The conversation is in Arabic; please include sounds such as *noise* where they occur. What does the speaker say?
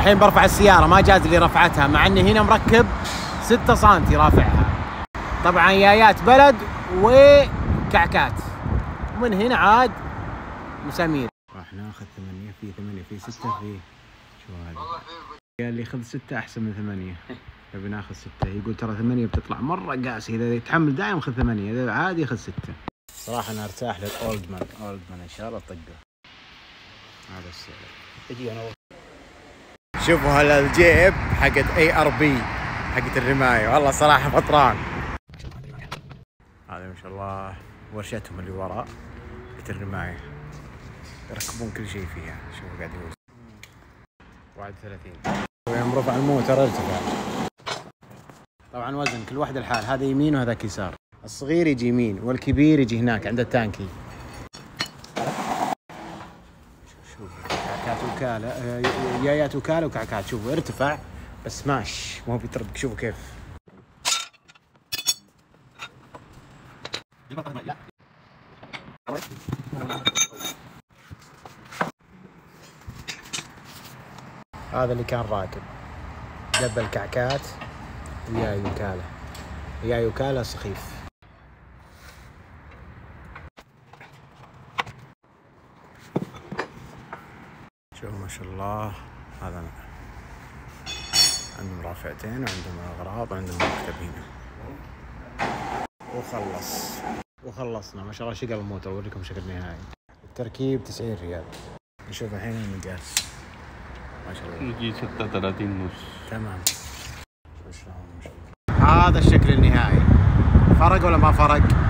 الحين برفع السيارة ما جاز لي رفعتها مع إني هنا مركب 6 سم رافعها. طبعا يايات بلد وكعكات. ومن هنا عاد مسامير. راح ناخذ ثمانية في ثمانية في ستة في شو هذا؟ قال لي خذ ستة أحسن من ثمانية. *laughs* نبي ناخذ ستة. يقول ترى ثمانية بتطلع. مرة قاسي إذا يتحمل دائما خذ ثمانية إذا عادي خذ ستة. صراحة أنا أرتاح للأولد مان أولد مان إن شاء الله طقه. هذا السعر. أجي أنا شوفوا هلا الجيب حقت اي ار بي حقت الرماية. والله صراحة فطران. هذه ما شاء الله ورشتهم اللي وراء حقت الرماية. يركبون كل شيء فيها. شوفوا قاعد يوز 31 يوم رفع الموتر ارتفع طبعا وزن كل واحد الحال هذا يمين وهذاك يسار. الصغير يجي يمين والكبير يجي هناك عند التانكي. شوف كعكات وكالة آه، يايات وكالة وكعكات شوفوا ارتفع بس ماش مو بيطربك شوفوا كيف. هذا اللي كان راكب. جاب الكعكات وياي وكالة وياي وكالة سخيف. شوف ما شاء الله هذا أنا. عندهم رافعتين وعندهم أغراض وعندهم مكتب هنا. وخلص. وخلصنا. ما شاء الله شقل الموتر أوريكم شكل نهائي التركيب 90 ريال. نشوف الحين المقاس ما شاء الله. يجي 36 نص. تمام. هذا الشكل النهائي. فرق ولا ما فرق؟